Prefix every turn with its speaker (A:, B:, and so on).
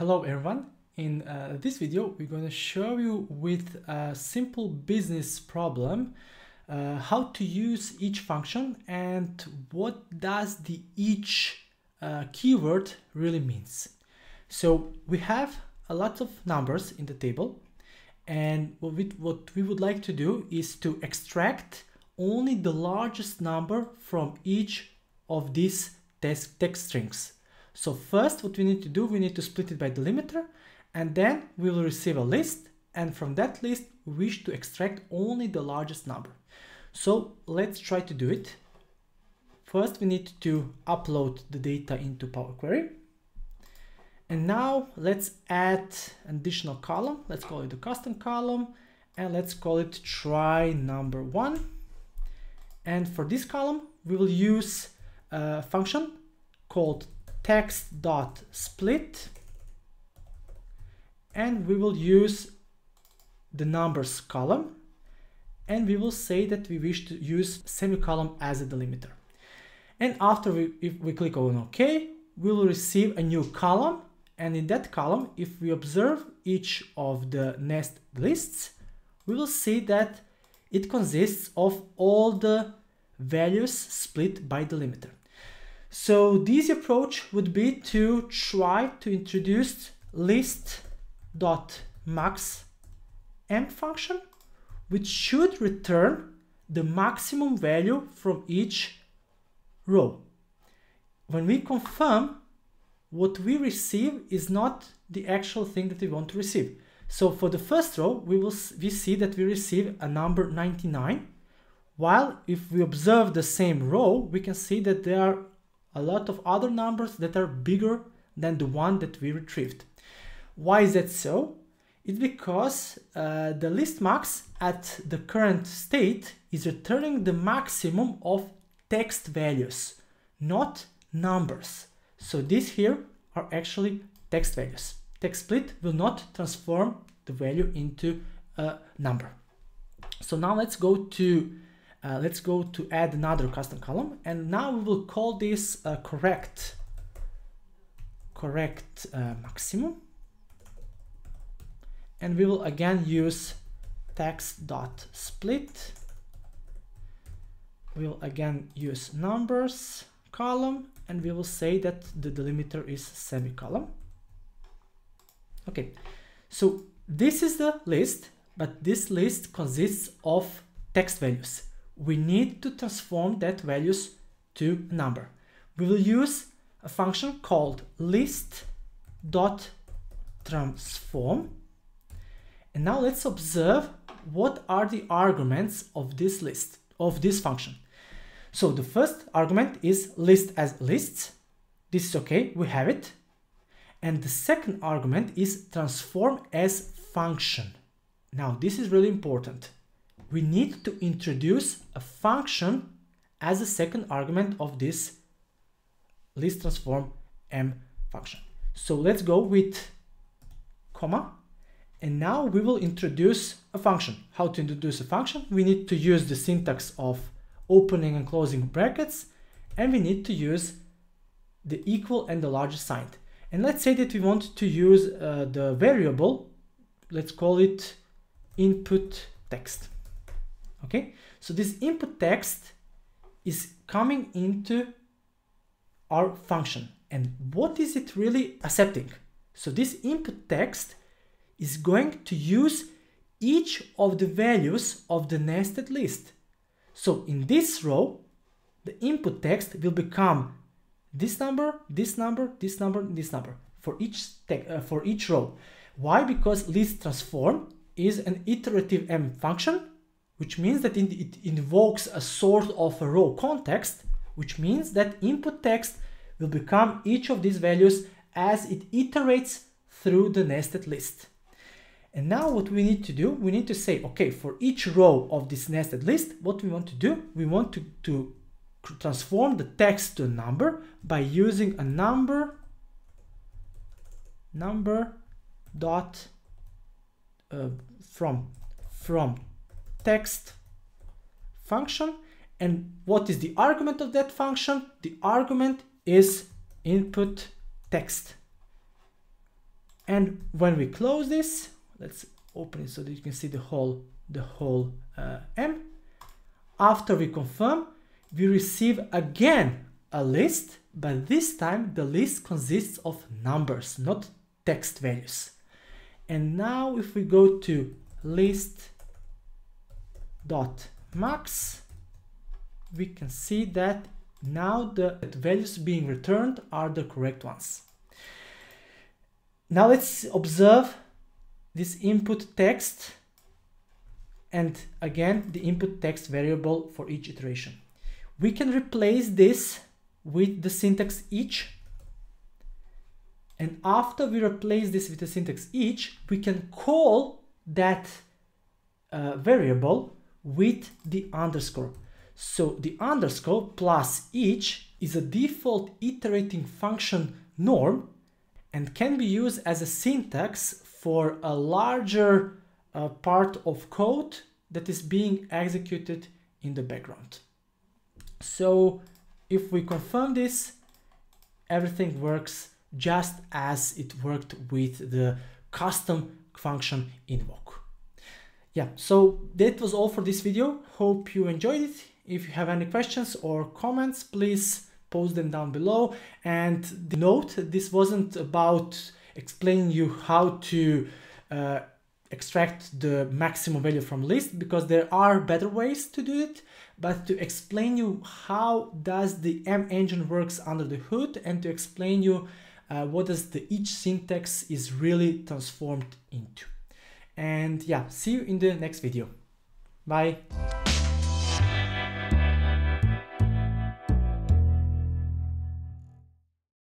A: Hello everyone. In uh, this video, we're going to show you with a simple business problem uh, how to use each function and what does the each uh, keyword really means. So we have a lot of numbers in the table and what we, what we would like to do is to extract only the largest number from each of these text, text strings. So first what we need to do, we need to split it by delimiter and then we will receive a list and from that list we wish to extract only the largest number. So let's try to do it. First we need to upload the data into Power Query. And now let's add an additional column. Let's call it the custom column and let's call it try number one. And for this column, we will use a function called text.split and we will use the numbers column and we will say that we wish to use semicolon as a delimiter. And after we, if we click on OK, we will receive a new column. And in that column, if we observe each of the nest lists, we will see that it consists of all the values split by delimiter. So this approach would be to try to introduce list dot max m function which should return the maximum value from each row. When we confirm, what we receive is not the actual thing that we want to receive. So for the first row, we will we see that we receive a number 99, while if we observe the same row, we can see that there are a lot of other numbers that are bigger than the one that we retrieved. Why is that so? It's because uh, the list max at the current state is returning the maximum of text values, not numbers. So these here are actually text values. Text split will not transform the value into a number. So now let's go to uh, let's go to add another custom column. And now we will call this uh, correct correct uh, maximum. And we will again use text dot split. We'll again use numbers column and we will say that the delimiter is semicolon. Okay so this is the list but this list consists of text values we need to transform that values to a number we will use a function called list dot transform and now let's observe what are the arguments of this list, of this function. So the first argument is list as lists. This is okay, we have it. And the second argument is transform as function. Now this is really important. We need to introduce a function as a second argument of this list transform m function. So let's go with comma and now we will introduce a function. How to introduce a function? We need to use the syntax of opening and closing brackets, and we need to use the equal and the largest sign. And let's say that we want to use uh, the variable, let's call it input text. Okay, so this input text is coming into our function. And what is it really accepting? So this input text is going to use each of the values of the nested list. So in this row, the input text will become this number, this number, this number, this number for each uh, for each row. Why? Because list transform is an iterative m function, which means that it invokes a sort of a row context, which means that input text will become each of these values as it iterates through the nested list. And now what we need to do, we need to say, okay, for each row of this nested list, what we want to do, we want to, to transform the text to a number by using a number, number dot uh, from, from text function. And what is the argument of that function? The argument is input text. And when we close this, let's open it so that you can see the whole, the whole uh, M. After we confirm, we receive again a list, but this time the list consists of numbers, not text values. And now if we go to list dot max, we can see that now the values being returned are the correct ones. Now let's observe this input text and again the input text variable for each iteration. We can replace this with the syntax each and after we replace this with the syntax each, we can call that uh, variable with the underscore. So the underscore plus each is a default iterating function norm and can be used as a syntax for a larger uh, part of code that is being executed in the background. So if we confirm this, everything works just as it worked with the custom function invoke. Yeah, so that was all for this video. Hope you enjoyed it. If you have any questions or comments, please post them down below. And note, this wasn't about explaining you how to uh, extract the maximum value from list because there are better ways to do it but to explain you how does the M engine works under the hood and to explain you uh, what does the each syntax is really transformed into. And yeah, see you in the next video. Bye.